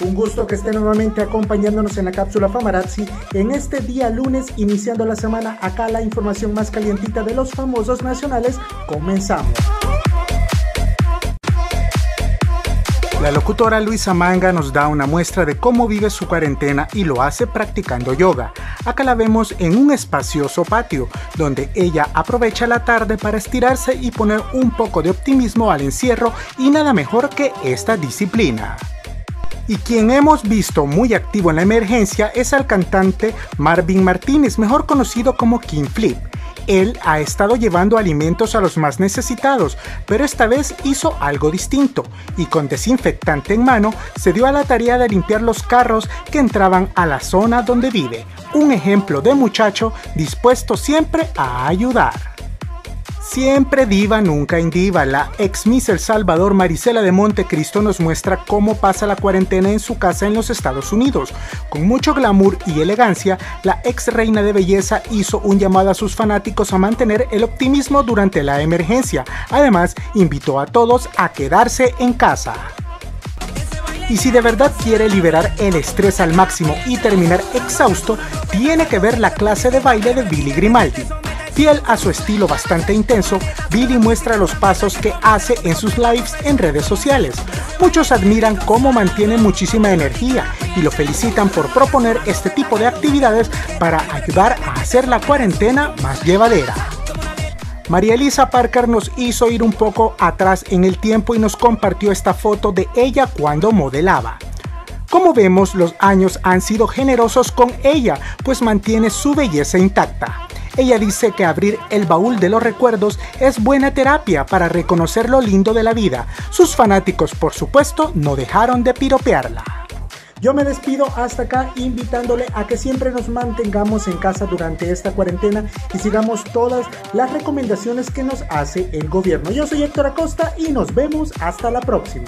Un gusto que esté nuevamente acompañándonos en la cápsula Famarazzi en este día lunes, iniciando la semana. Acá la información más calientita de los famosos nacionales. Comenzamos. La locutora Luisa Manga nos da una muestra de cómo vive su cuarentena y lo hace practicando yoga. Acá la vemos en un espacioso patio, donde ella aprovecha la tarde para estirarse y poner un poco de optimismo al encierro y nada mejor que esta disciplina. Y quien hemos visto muy activo en la emergencia es al cantante Marvin Martínez, mejor conocido como King Flip. Él ha estado llevando alimentos a los más necesitados, pero esta vez hizo algo distinto y con desinfectante en mano se dio a la tarea de limpiar los carros que entraban a la zona donde vive. Un ejemplo de muchacho dispuesto siempre a ayudar. Siempre diva, nunca indiva. La ex Miss El Salvador Marisela de Montecristo nos muestra cómo pasa la cuarentena en su casa en los Estados Unidos. Con mucho glamour y elegancia, la ex reina de belleza hizo un llamado a sus fanáticos a mantener el optimismo durante la emergencia. Además, invitó a todos a quedarse en casa. Y si de verdad quiere liberar el estrés al máximo y terminar exhausto, tiene que ver la clase de baile de Billy Grimaldi. Fiel a su estilo bastante intenso, Billy muestra los pasos que hace en sus lives en redes sociales. Muchos admiran cómo mantiene muchísima energía y lo felicitan por proponer este tipo de actividades para ayudar a hacer la cuarentena más llevadera. María Elisa Parker nos hizo ir un poco atrás en el tiempo y nos compartió esta foto de ella cuando modelaba. Como vemos, los años han sido generosos con ella, pues mantiene su belleza intacta. Ella dice que abrir el baúl de los recuerdos es buena terapia para reconocer lo lindo de la vida. Sus fanáticos, por supuesto, no dejaron de piropearla. Yo me despido hasta acá invitándole a que siempre nos mantengamos en casa durante esta cuarentena y sigamos todas las recomendaciones que nos hace el gobierno. Yo soy Héctor Acosta y nos vemos hasta la próxima.